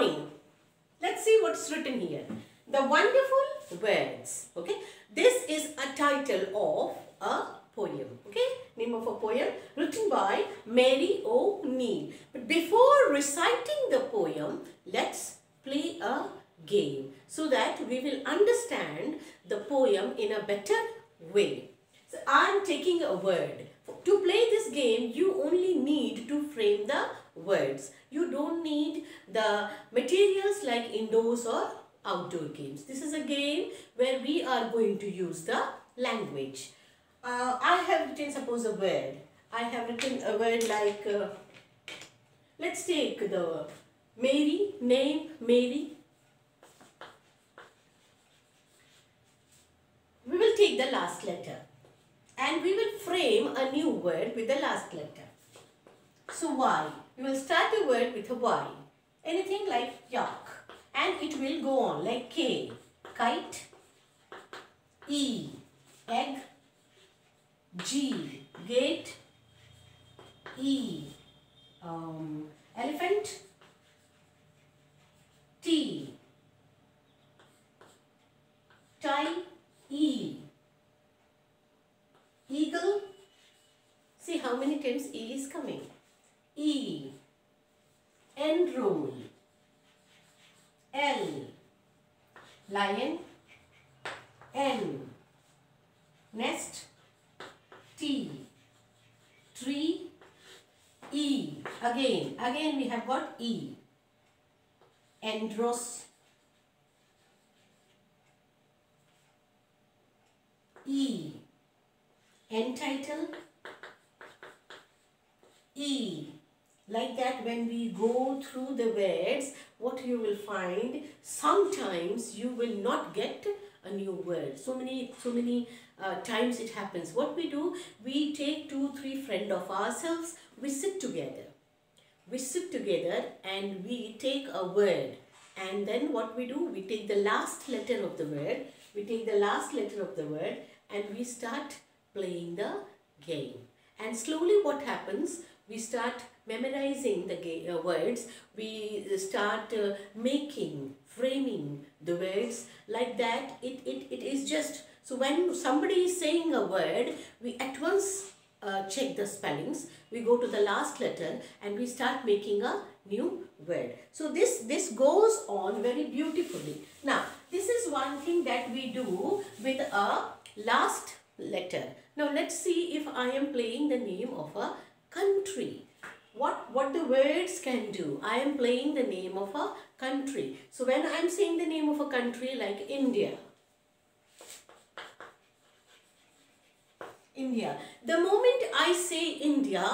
morning. Let's see what's written here. The wonderful words. Okay. This is a title of a poem. Okay. Name of a poem written by Mary O'Neill. But before reciting the poem, let's play a game so that we will understand the poem in a better way. So I am taking a word. To play this game, you only need to frame the words. You don't need the materials like indoors or outdoor games. This is a game where we are going to use the language. Uh, I have written suppose a word. I have written a word like, uh, let's take the Mary, name Mary. We will take the last letter and we will frame a new word with the last letter. So Y. You will start the word with a Y. Anything like yak. And it will go on like K. Kite. E. Egg. G. Gate. E. Um, elephant. T. Tie. E. Eagle. See how many times E is coming. E. Enroll. L. Lion. N. Nest. T. Tree. E. Again. Again we have got E. Andros. E. Entitle. E. Like that when we go through the words, what you will find, sometimes you will not get a new word. So many, so many uh, times it happens. What we do, we take two, three friend of ourselves, we sit together. We sit together and we take a word. And then what we do, we take the last letter of the word, we take the last letter of the word and we start playing the game. And slowly what happens, we start memorizing the uh, words, we start uh, making, framing the words like that. It, it, it is just, so when somebody is saying a word, we at once uh, check the spellings, we go to the last letter and we start making a new word. So this, this goes on very beautifully. Now, this is one thing that we do with a last letter. Now let's see if I am playing the name of a country. What, what the words can do. I am playing the name of a country. So when I am saying the name of a country like India. India. The moment I say India,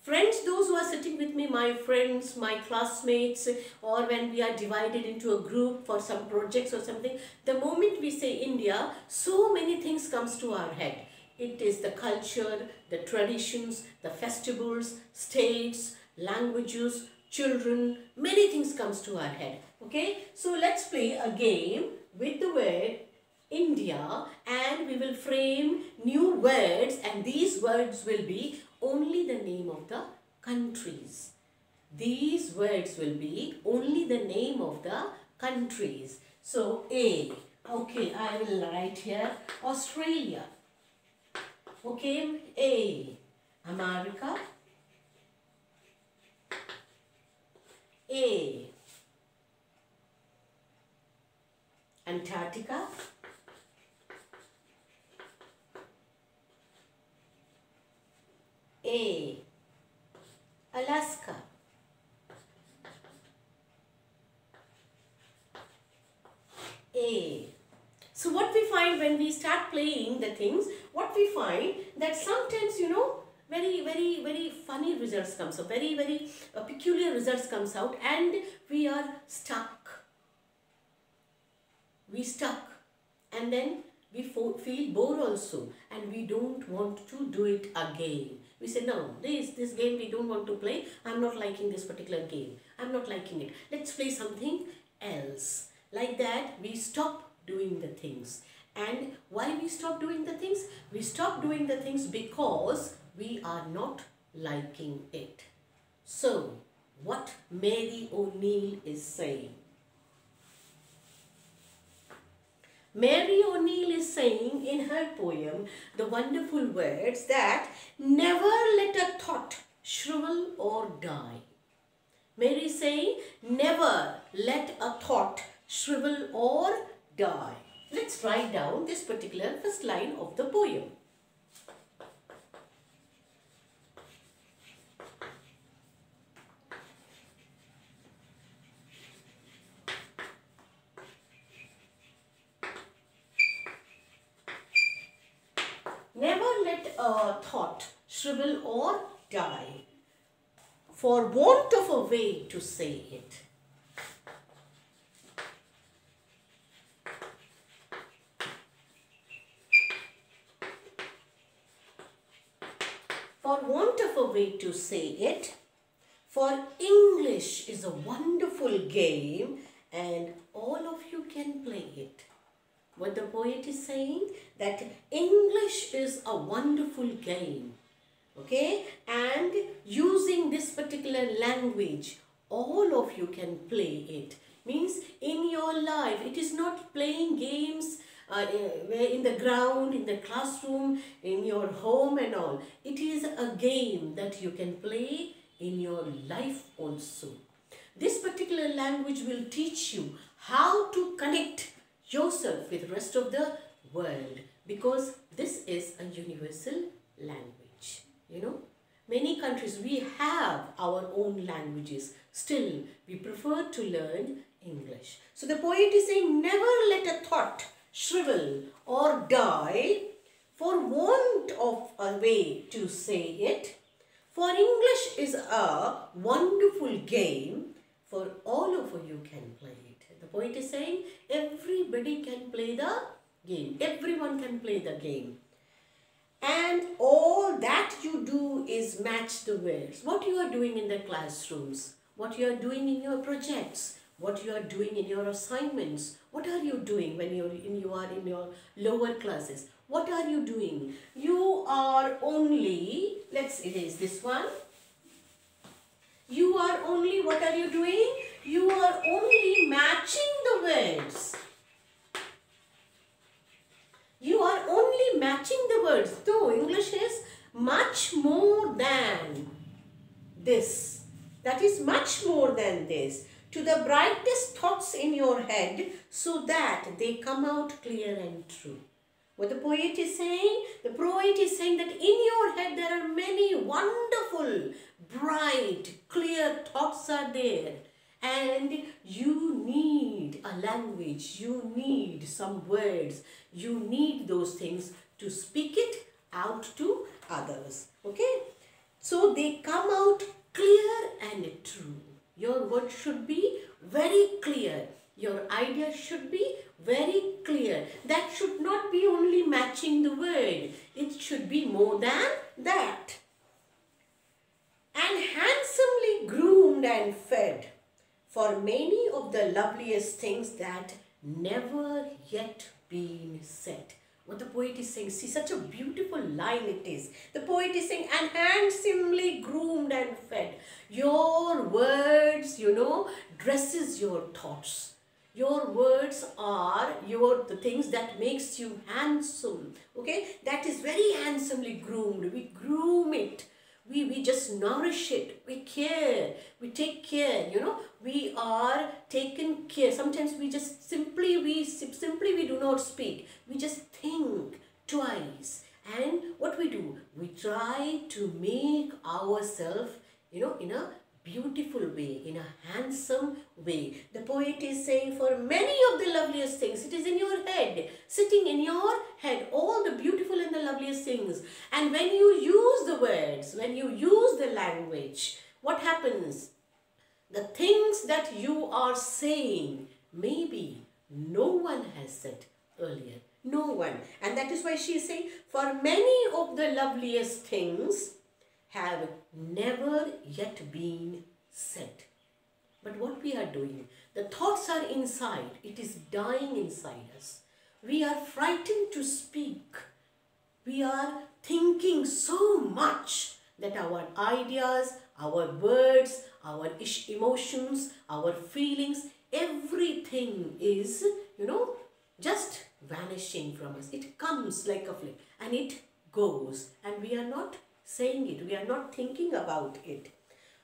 friends, those who are sitting with me, my friends, my classmates, or when we are divided into a group for some projects or something, the moment we say India, so many things comes to our head. It is the culture, the traditions, the festivals, states, languages, children, many things comes to our head. Okay, so let's play a game with the word India and we will frame new words and these words will be only the name of the countries. These words will be only the name of the countries. So A, okay, I will write here Australia. Okay, A, America. A, Antarctica. A. Alaska. A. So what we find when we start playing the things, what we find that sometimes, you know, very, very, very funny results comes out, very, very uh, peculiar results comes out and we are stuck. We stuck and then we feel bored also and we don't want to do it again. We say, no, this, this game we don't want to play. I'm not liking this particular game. I'm not liking it. Let's play something else. Like that, we stop doing the things. And why we stop doing the things? We stop doing the things because we are not liking it. So, what Mary O'Neill is saying. Mary O'Neill is saying in her poem the wonderful words that never let a thought shrivel or die. Mary is saying never let a thought shrivel or die. Let's write down this particular first line of the poem. Never let a thought shrivel or die for want of a way to say it. For want of a way to say it, for English is a wonderful game and all of you can play it. What the poet is saying that English is a wonderful game. Okay, and using this particular language, all of you can play it. Means in your life, it is not playing games uh, in the ground, in the classroom, in your home and all. It is a game that you can play in your life also. This particular language will teach you how to connect yourself with the rest of the world because this is a universal language. You know, many countries we have our own languages. Still, we prefer to learn English. So the poet is saying, never let a thought shrivel or die for want of a way to say it. For English is a wonderful game for all of you can play it. The poet is saying everybody can play the game. Everyone can play the game. And all that you do is match the words. What you are doing in the classrooms, what you are doing in your projects, what you are doing in your assignments. What are you doing when you're in, you are in your lower classes? What are you doing? You are only, let's erase this one. You are only, what are you doing? You are only matching the words. You are only matching the words. Though English is much more than this. That is much more than this to the brightest thoughts in your head so that they come out clear and true. What the poet is saying? The poet is saying that in your head there are many wonderful, bright, clear thoughts are there. And you need a language, you need some words, you need those things to speak it out to others. Okay? So they come out clear and true. Your word should be very clear. Your idea should be very clear. That should not be only matching the word. It should be more than that. And handsomely groomed and fed for many of the loveliest things that never yet been said what the poet is saying. See, such a beautiful line it is. The poet is saying, and handsomely groomed and fed. Your words, you know, dresses your thoughts. Your words are your the things that makes you handsome. Okay, that is very handsomely groomed. We groom it we, we just nourish it, we care, we take care, you know, we are taken care. Sometimes we just simply, we simply we do not speak, we just think twice. And what we do, we try to make ourselves, you know, in a beautiful way, in a handsome way. The poet is saying for many of the loveliest things, it is in your head, sitting in your head, all the beautiful and the loveliest things. And when you use the words, when you use the language, what happens? The things that you are saying, maybe no one has said earlier. No one. And that is why she is saying, for many of the loveliest things, have never yet been said. But what we are doing, the thoughts are inside, it is dying inside us. We are frightened to speak. We are thinking so much that our ideas, our words our emotions, our feelings, everything is, you know, just vanishing from us. It comes like a flame and it goes, and we are not saying it, we are not thinking about it.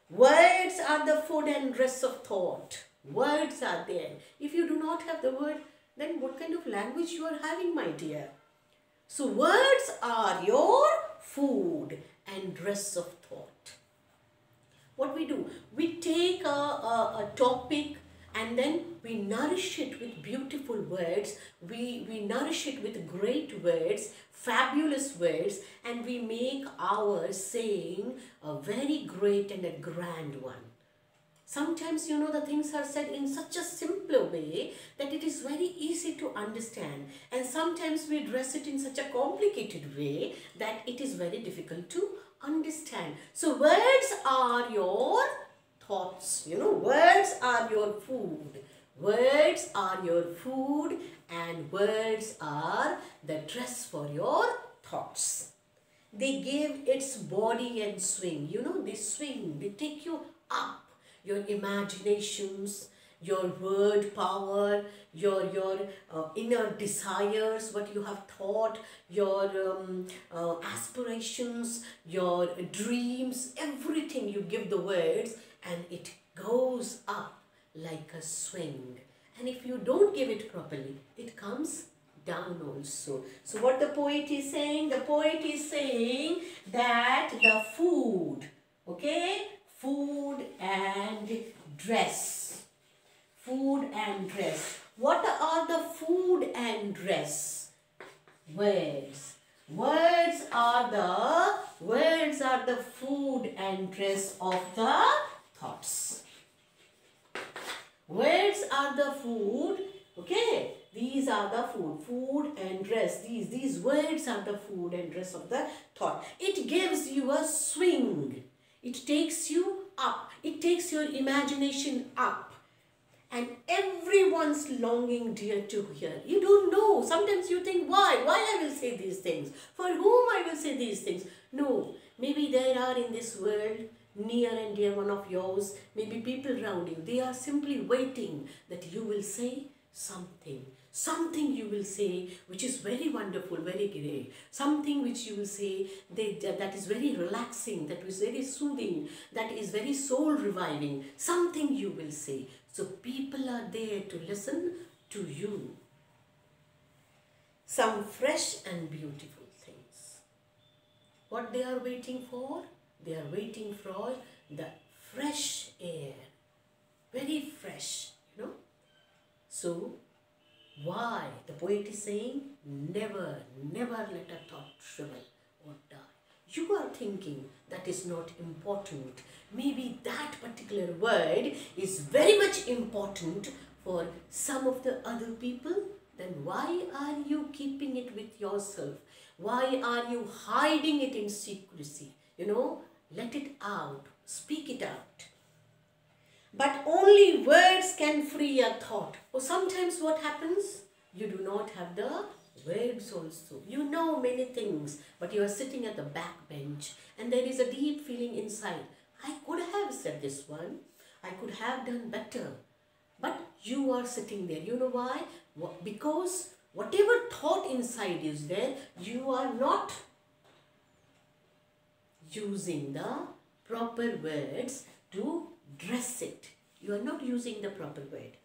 Words are the food and dress of thought. Words are there. If you do not have the word, then what kind of language you are having, my dear? So words are your food and dress of thought. What we do, we take a, a, a topic and then we nourish it with beautiful words. We, we nourish it with great words, fabulous words, and we make our saying a very great and a grand one. Sometimes, you know, the things are said in such a simpler way that it is very easy to understand. And sometimes we dress it in such a complicated way that it is very difficult to understand. So, words are your thoughts. You know, words are your food. Words are your food and words are the dress for your thoughts. They give its body and swing. You know, they swing, they take you up your imaginations, your word power, your your uh, inner desires, what you have thought, your um, uh, aspirations, your dreams, everything you give the words, and it goes up like a swing. And if you don't give it properly, it comes down also. So what the poet is saying? The poet is saying that the food, okay, food and dress. Food and dress. What are the food and dress? Words. Words are the words are the food and dress of the thoughts. Words are the food. Okay. These are the food. Food and dress. These, these words are the food and dress of the thought. It gives you a swing. It takes you up. It takes your imagination up. And everyone's longing, dear, to hear. You don't know. Sometimes you think, why? Why I will say these things? For whom I will say these things? No. Maybe there are in this world near and dear one of yours, maybe people around you. They are simply waiting that you will say something. Something you will say which is very wonderful, very great. Something which you will say that, that is very relaxing, that is very soothing, that is very soul reviving. Something you will say. So people are there to listen to you. Some fresh and beautiful things. What they are waiting for? They are waiting for the fresh air. Very fresh, you know. So why? The poet is saying, never, never let a thought shrivel or die. You are thinking that is not important. Maybe that particular word is very much important for some of the other people. Then why are you keeping it with yourself? Why are you hiding it in secrecy? You know, let it out. Speak it out. But only words can free a thought. Or sometimes what happens? You do not have the words also. You know many things, but you are sitting at the back bench and there is a deep feeling inside. I could have said this one. I could have done better. But you are sitting there. You know why? Because whatever thought inside is there, you are not using the proper words to dress it. You are not using the proper word.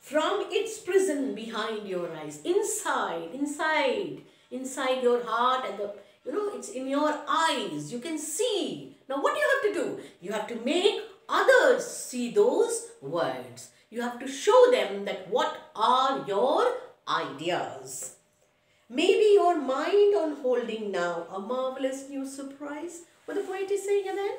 From its prison behind your eyes, inside, inside, inside your heart and the, you know, it's in your eyes. You can see. Now what do you have to do? You have to make others see those words. You have to show them that what are your ideas. Maybe your mind on holding now a marvelous new surprise. What the poet is saying again?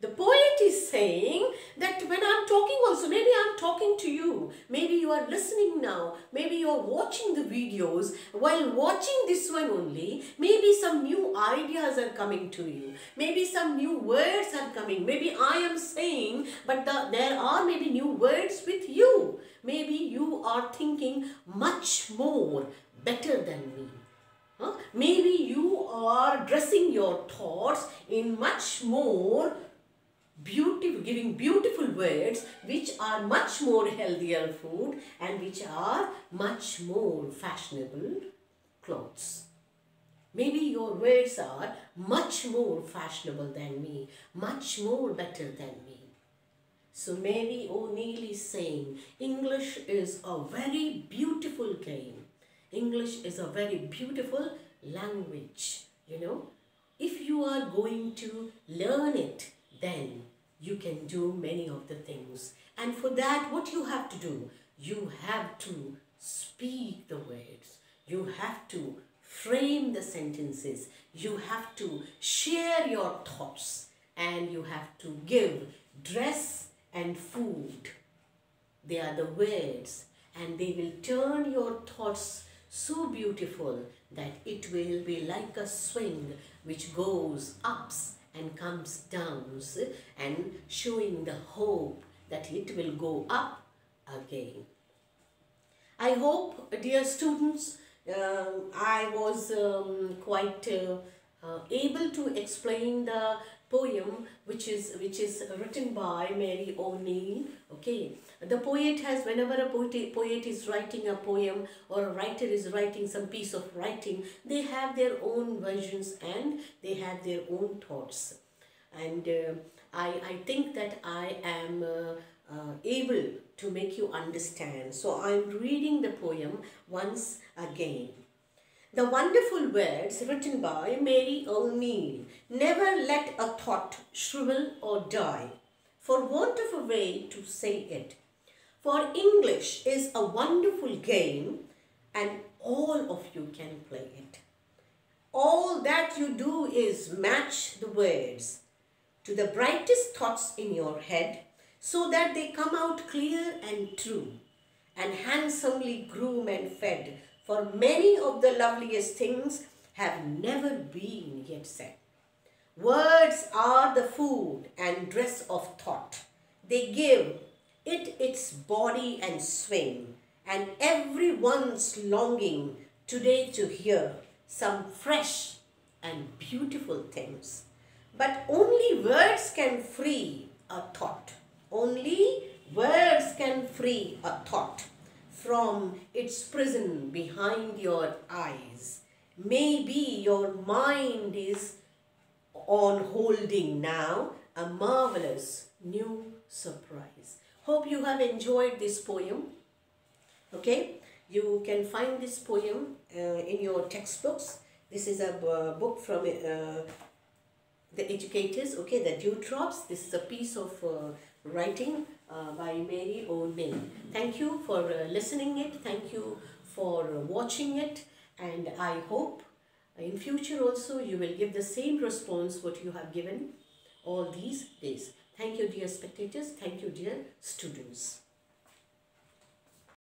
The poet is saying that when I'm talking also, maybe I'm talking to you, maybe you are listening now, maybe you are watching the videos, while watching this one only, maybe some new ideas are coming to you, maybe some new words are coming, maybe I am saying, but the, there are maybe new words with you. Maybe you are thinking much more better than me. Huh? Maybe you are dressing your thoughts in much more beautiful, giving beautiful words which are much more healthier food and which are much more fashionable clothes. Maybe your words are much more fashionable than me, much more better than me. So Mary O'Neill is saying English is a very beautiful game. English is a very beautiful language, you know. If you are going to learn it, then you can do many of the things. And for that, what you have to do? You have to speak the words. You have to frame the sentences. You have to share your thoughts. And you have to give dress and food. They are the words. And they will turn your thoughts so beautiful that it will be like a swing which goes ups and comes downs and showing the hope that it will go up again. I hope, dear students, uh, I was um, quite uh, uh, able to explain the poem which is which is written by Mary O'Neill. Okay, the poet has whenever a poet, poet is writing a poem or a writer is writing some piece of writing, they have their own versions and they have their own thoughts. And uh, I, I think that I am uh, uh, able to make you understand. So I'm reading the poem once again. The wonderful words written by Mary O'Neill never let a thought shrivel or die for want of a way to say it. For English is a wonderful game and all of you can play it. All that you do is match the words to the brightest thoughts in your head so that they come out clear and true and handsomely groomed and fed for many of the loveliest things have never been yet said. Words are the food and dress of thought. They give it its body and swing, and everyone's longing today to hear some fresh and beautiful things. But only words can free a thought. Only words can free a thought from its prison behind your eyes. Maybe your mind is on holding now a marvelous new surprise. Hope you have enjoyed this poem. Okay, you can find this poem uh, in your textbooks. This is a book from uh, the educators, okay, the dewdrops. This is a piece of uh, writing uh, by Mary O'Neill. Thank you for uh, listening it. Thank you for watching it. And I hope in future also you will give the same response what you have given all these days. Thank you dear spectators. Thank you dear students.